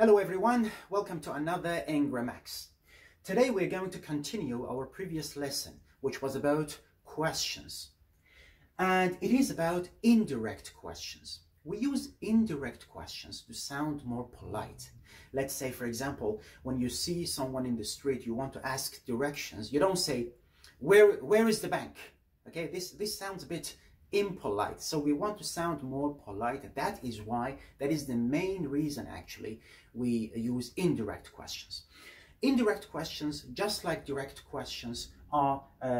Hello everyone, welcome to another Engramax. Today we're going to continue our previous lesson, which was about questions. And it is about indirect questions. We use indirect questions to sound more polite. Let's say, for example, when you see someone in the street, you want to ask directions. You don't say, where, where is the bank? Okay, this, this sounds a bit impolite. So we want to sound more polite. That is why, that is the main reason actually, we use indirect questions. Indirect questions, just like direct questions, are um,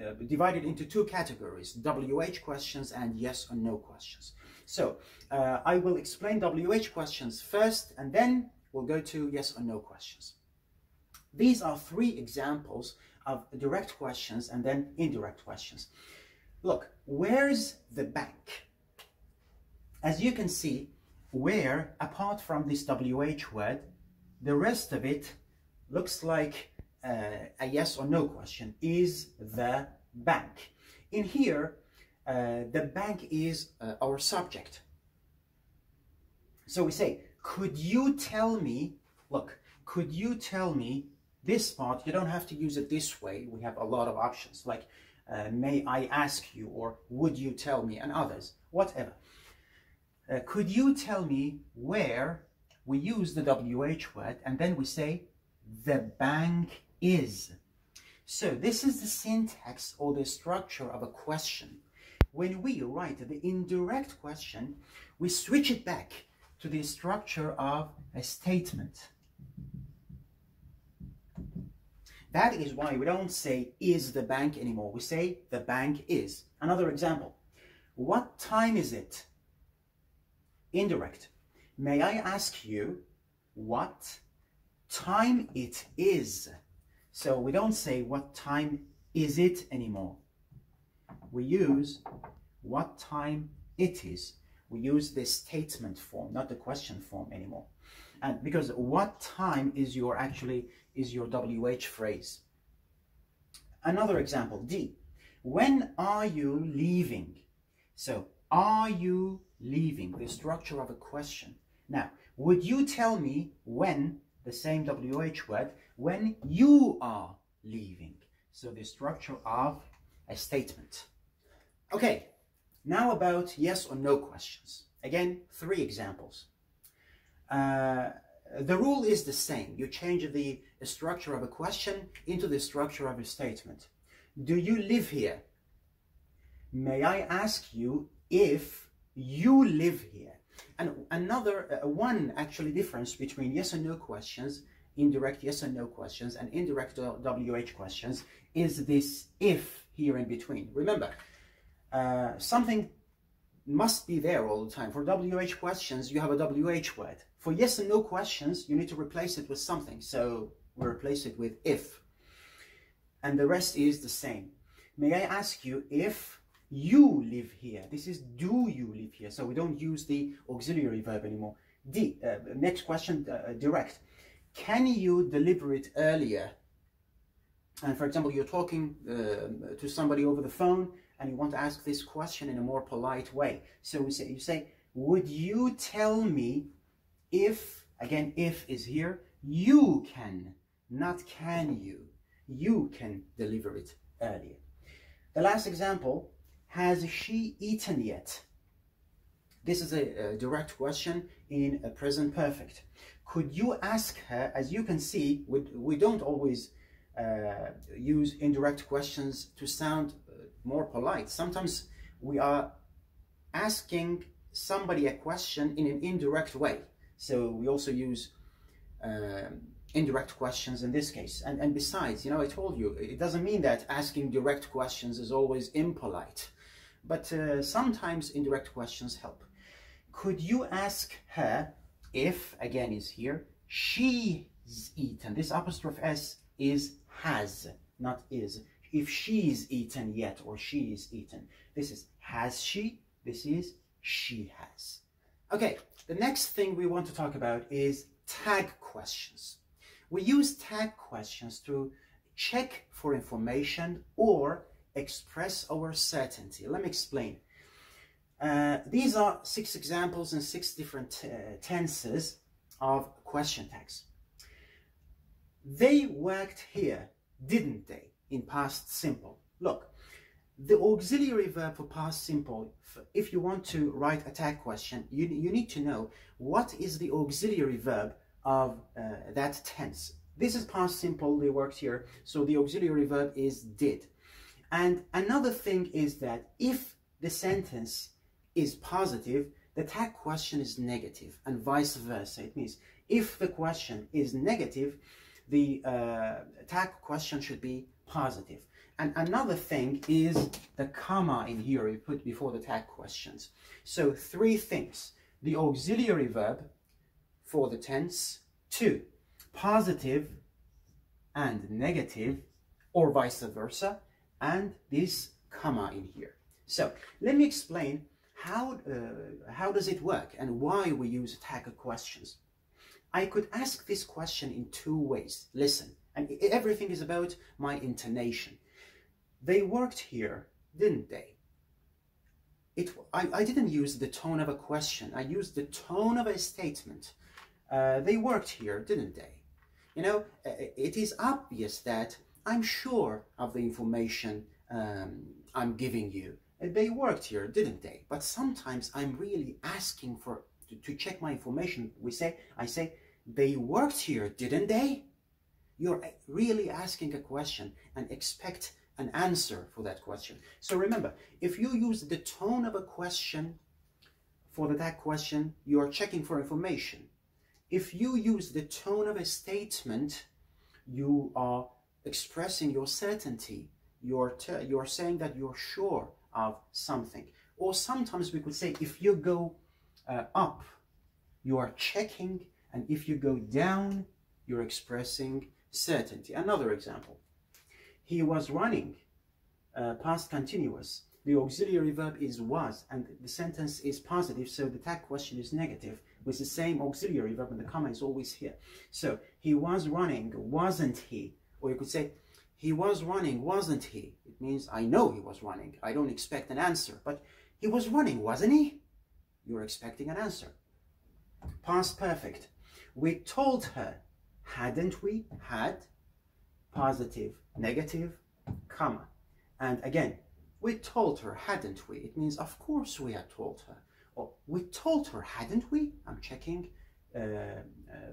uh, divided into two categories, WH questions and yes or no questions. So uh, I will explain WH questions first and then we'll go to yes or no questions. These are three examples of direct questions and then indirect questions. Look, where's the bank? As you can see, where, apart from this WH word, the rest of it looks like uh, a yes or no question. Is the bank? In here, uh, the bank is uh, our subject. So we say, could you tell me, look, could you tell me this part? You don't have to use it this way. We have a lot of options like, uh, may I ask you, or would you tell me, and others, whatever. Uh, could you tell me where we use the WH word and then we say the bank is. So this is the syntax or the structure of a question. When we write the indirect question, we switch it back to the structure of a statement. That is why we don't say is the bank anymore. We say the bank is. Another example. What time is it? Indirect. May I ask you what time it is? So we don't say what time is it anymore. We use what time it is. We use the statement form, not the question form anymore. And because what time is your actually is your WH phrase. Another example, D. When are you leaving? So, are you leaving? The structure of a question. Now, would you tell me when, the same WH word, when you are leaving? So the structure of a statement. Okay, now about yes or no questions. Again, three examples. Uh, the rule is the same. You change the structure of a question into the structure of a statement. Do you live here? May I ask you if you live here? And another uh, one actually difference between yes and no questions, indirect yes and no questions, and indirect WH questions is this if here in between. Remember, uh, something must be there all the time. For WH questions, you have a WH word. For yes and no questions, you need to replace it with something. So we replace it with if. And the rest is the same. May I ask you if you live here? This is do you live here? So we don't use the auxiliary verb anymore. D, uh, next question, uh, direct. Can you deliver it earlier? And for example, you're talking uh, to somebody over the phone and you want to ask this question in a more polite way. So we say, you say, would you tell me if, again, if is here, you can, not can you, you can deliver it earlier. The last example, has she eaten yet? This is a, a direct question in a present perfect. Could you ask her, as you can see, we, we don't always uh, use indirect questions to sound more polite. Sometimes we are asking somebody a question in an indirect way. So we also use um, indirect questions in this case. And, and besides, you know, I told you, it doesn't mean that asking direct questions is always impolite. But uh, sometimes indirect questions help. Could you ask her if, again is here, she's eaten. This apostrophe S is has, not is. If she's eaten yet or she is eaten. This is has she, this is she has. Okay, the next thing we want to talk about is tag questions. We use tag questions to check for information or express our certainty. Let me explain. Uh, these are six examples in six different uh, tenses. of question tags. They worked here, didn't they, in past simple? Look, the auxiliary verb for past simple, if you want to write a tag question, you, you need to know what is the auxiliary verb of uh, that tense. This is past simple, they worked here, so the auxiliary verb is did. And another thing is that if the sentence is positive, the tag question is negative, and vice versa. It means if the question is negative, the uh, tag question should be positive. And another thing is the comma in here you put before the tag questions. So three things. The auxiliary verb for the tense. Two, positive and negative or vice versa. And this comma in here. So let me explain how, uh, how does it work and why we use tag questions. I could ask this question in two ways. Listen, and everything is about my intonation. They worked here, didn't they? It, I, I didn't use the tone of a question. I used the tone of a statement. Uh, they worked here, didn't they? You know, uh, it is obvious that I'm sure of the information um, I'm giving you. They worked here, didn't they? But sometimes I'm really asking for to, to check my information. We say, I say, they worked here, didn't they? You're really asking a question and expect an answer for that question. So remember, if you use the tone of a question for that question, you are checking for information. If you use the tone of a statement, you are expressing your certainty. You're, you're saying that you're sure of something. Or sometimes we could say, if you go uh, up, you are checking, and if you go down, you're expressing certainty. Another example. He was running, uh, past continuous. The auxiliary verb is was, and the sentence is positive, so the tag question is negative, with the same auxiliary verb, and the comma is always here. So, he was running, wasn't he? Or you could say, he was running, wasn't he? It means I know he was running. I don't expect an answer, but he was running, wasn't he? You're expecting an answer. Past perfect. We told her, hadn't we? Had, positive, negative, comma. And again, we told her, hadn't we? It means, of course we had told her. Or we told her, hadn't we? I'm checking uh, uh,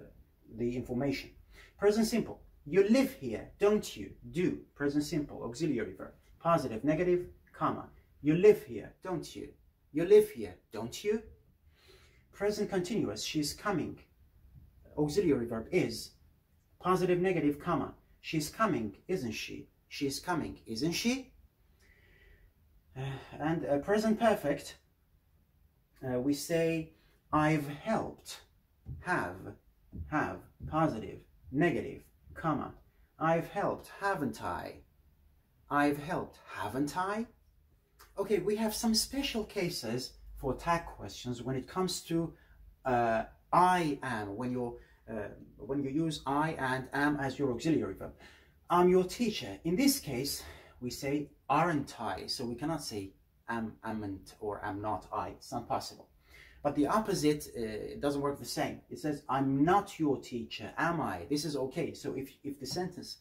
the information. Present simple. You live here, don't you? Do. Present simple. Auxiliary verb. Positive, negative, comma. You live here, don't you? You live here, don't you? Present continuous. She's coming. Auxiliary verb is. Positive, negative, comma. She's coming, isn't she? She's coming, isn't she? Uh, and uh, present perfect, uh, we say, I've helped, have, have, positive, negative, comma. I've helped, haven't I? I've helped, haven't I? Okay, we have some special cases for tag questions when it comes to uh, I am, when, you uh, when you use I and am as your auxiliary verb. I'm your teacher. In this case, we say aren't I, so we cannot say am, amn't, or am not I. It's not possible. But the opposite uh, doesn't work the same. It says, I'm not your teacher, am I? This is okay. So if, if the sentence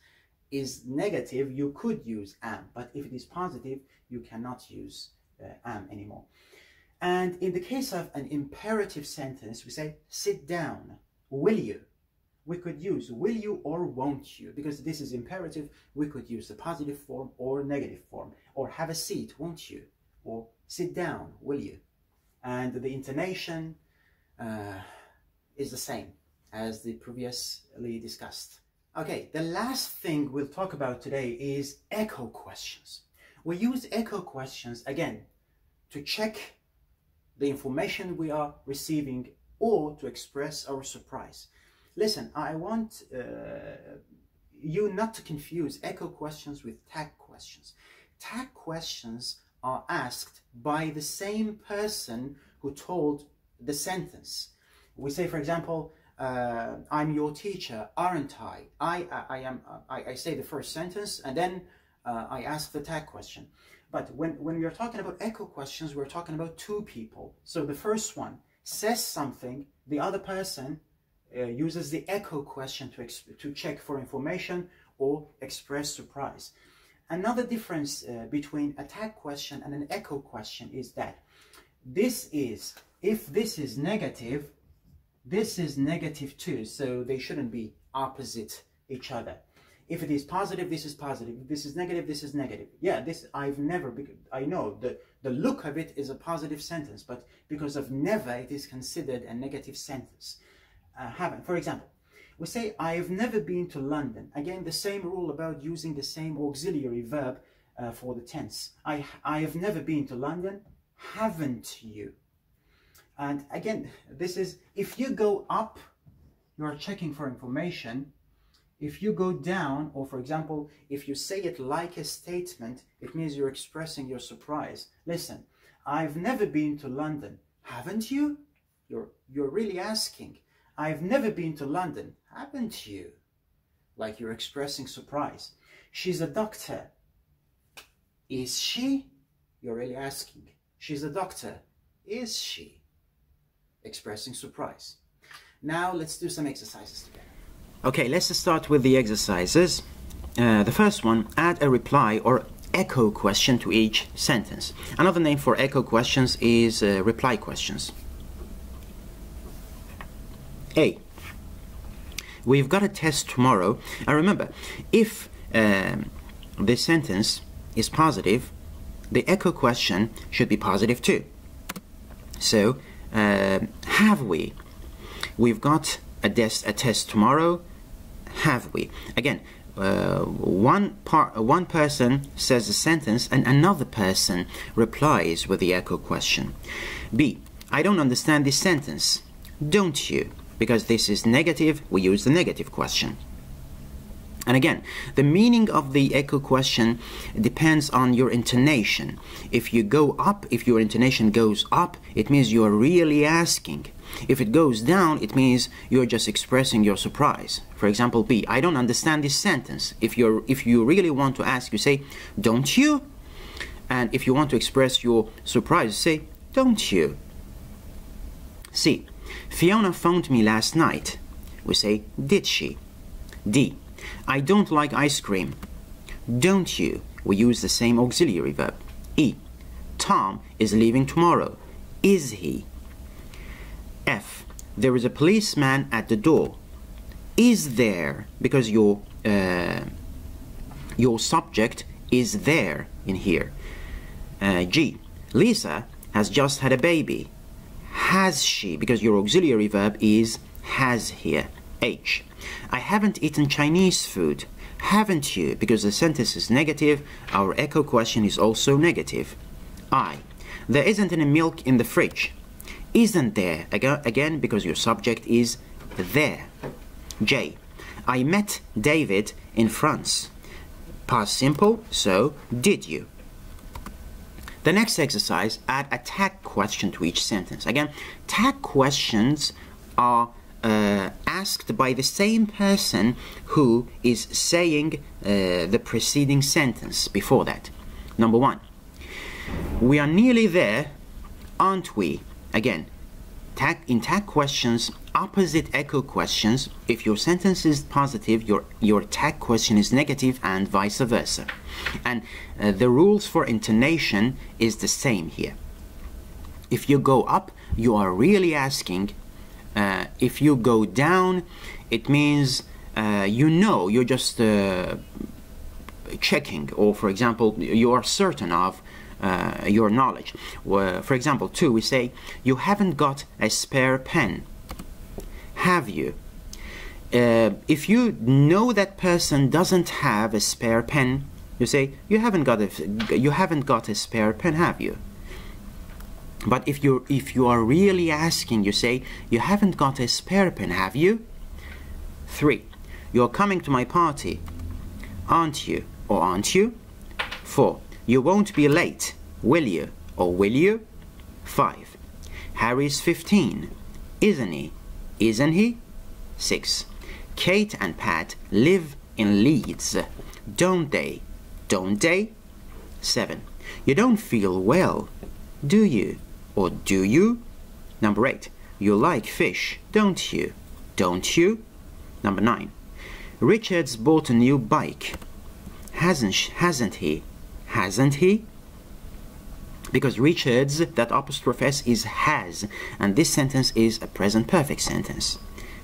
is negative, you could use am. But if it is positive, you cannot use uh, am anymore. And in the case of an imperative sentence, we say, sit down, will you? we could use will you or won't you because this is imperative. We could use the positive form or negative form or have a seat won't you? Or sit down will you? And the intonation uh, is the same as the previously discussed. Okay the last thing we'll talk about today is echo questions. We use echo questions again to check the information we are receiving or to express our surprise Listen, I want uh, you not to confuse echo questions with tag questions. Tag questions are asked by the same person who told the sentence. We say, for example, uh, I'm your teacher, aren't I? I, I, I am. I, I, say the first sentence, and then uh, I ask the tag question. But when, when we are talking about echo questions, we're talking about two people. So the first one says something, the other person uh, uses the echo question to, to check for information or express surprise. Another difference uh, between a tag question and an echo question is that this is, if this is negative, this is negative too, so they shouldn't be opposite each other. If it is positive, this is positive. If this is negative, this is negative. Yeah, this I've never, I know the, the look of it is a positive sentence, but because of never, it is considered a negative sentence. Uh, haven't, for example, we say, I've never been to London. Again, the same rule about using the same auxiliary verb uh, for the tense. I, I have never been to London, haven't you? And again, this is, if you go up, you are checking for information. If you go down, or for example, if you say it like a statement, it means you're expressing your surprise. Listen, I've never been to London. Haven't you? You're, you're really asking. I've never been to London. Haven't you? Like you're expressing surprise. She's a doctor. Is she? You're really asking. She's a doctor. Is she? Expressing surprise. Now let's do some exercises together. Okay, let's start with the exercises. Uh, the first one, add a reply or echo question to each sentence. Another name for echo questions is uh, reply questions. A. We've got a test tomorrow. And remember, if um, the sentence is positive, the echo question should be positive too. So, uh, have we? We've got a, a test tomorrow. Have we? Again, uh, one part, one person says a sentence and another person replies with the echo question. B. I don't understand this sentence. Don't you? Because this is negative, we use the negative question. And again, the meaning of the echo question depends on your intonation. If you go up, if your intonation goes up, it means you are really asking. If it goes down, it means you're just expressing your surprise. For example, B, I don't understand this sentence. If you're if you really want to ask, you say, don't you? And if you want to express your surprise, say, don't you? C, Fiona phoned me last night. We say, did she? D. I don't like ice cream. Don't you? We use the same auxiliary verb. E. Tom is leaving tomorrow. Is he? F. There is a policeman at the door. Is there? Because your uh, your subject is there in here. Uh, G. Lisa has just had a baby has she, because your auxiliary verb is has here. H. I haven't eaten Chinese food. Haven't you? Because the sentence is negative, our echo question is also negative. I. There isn't any milk in the fridge. Isn't there? Again, because your subject is there. J. I met David in France. Past simple, so did you? The next exercise, add a tag question to each sentence. Again, tag questions are uh, asked by the same person who is saying uh, the preceding sentence before that. Number one, we are nearly there, aren't we? Again, tag, in tag questions, opposite echo questions, if your sentence is positive, your, your tag question is negative and vice versa. And uh, the rules for intonation is the same here. If you go up, you are really asking. Uh, if you go down, it means uh, you know, you're just uh, checking, or for example, you are certain of uh, your knowledge. for example, two, we say, you haven't got a spare pen have you? Uh, if you know that person doesn't have a spare pen, you say you haven't got a you haven't got a spare pen, have you? But if you if you are really asking, you say you haven't got a spare pen, have you? Three, you're coming to my party, aren't you? Or aren't you? Four, you won't be late, will you? Or will you? Five, Harry's fifteen, isn't he? isn't he? 6. Kate and Pat live in Leeds, don't they? Don't they? 7. You don't feel well, do you? Or do you? Number 8. You like fish, don't you? don't you? Number 9. Richard's bought a new bike. Hasn't, hasn't he? Hasn't he? Because Richard's, that apostrophe S is has, and this sentence is a present perfect sentence.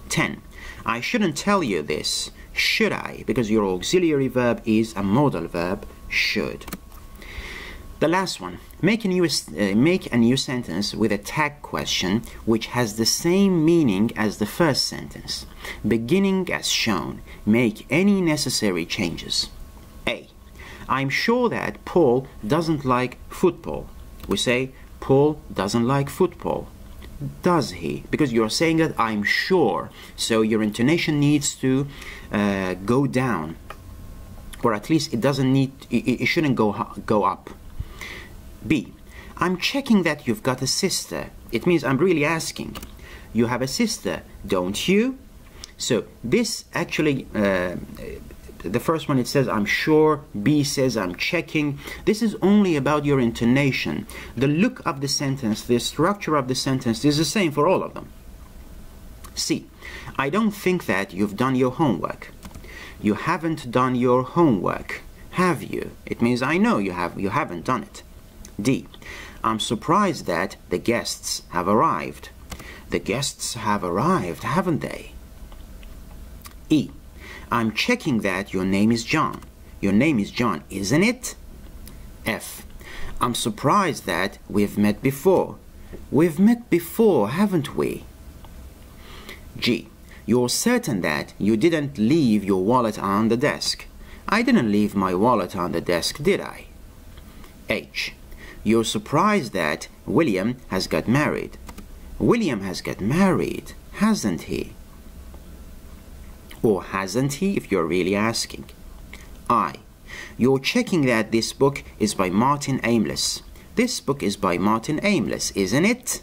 10. I shouldn't tell you this, should I? Because your auxiliary verb is a modal verb, should. The last one. Make a new, uh, make a new sentence with a tag question which has the same meaning as the first sentence. Beginning as shown. Make any necessary changes. I'm sure that Paul doesn't like football. We say, Paul doesn't like football. Does he? Because you're saying that I'm sure. So your intonation needs to uh, go down. Or at least it doesn't need, it, it shouldn't go, go up. B. I'm checking that you've got a sister. It means I'm really asking. You have a sister, don't you? So this actually, uh, the first one it says I'm sure, B says I'm checking. This is only about your intonation. The look of the sentence, the structure of the sentence is the same for all of them. C. I don't think that you've done your homework. You haven't done your homework, have you? It means I know you have you haven't done it. D. I'm surprised that the guests have arrived. The guests have arrived, haven't they? E. I'm checking that your name is John. Your name is John, isn't it? F. I'm surprised that we've met before. We've met before, haven't we? G. You're certain that you didn't leave your wallet on the desk. I didn't leave my wallet on the desk, did I? H. You're surprised that William has got married. William has got married, hasn't he? Or hasn't he, if you're really asking? I. You're checking that this book is by Martin Amis. This book is by Martin Amis, isn't it?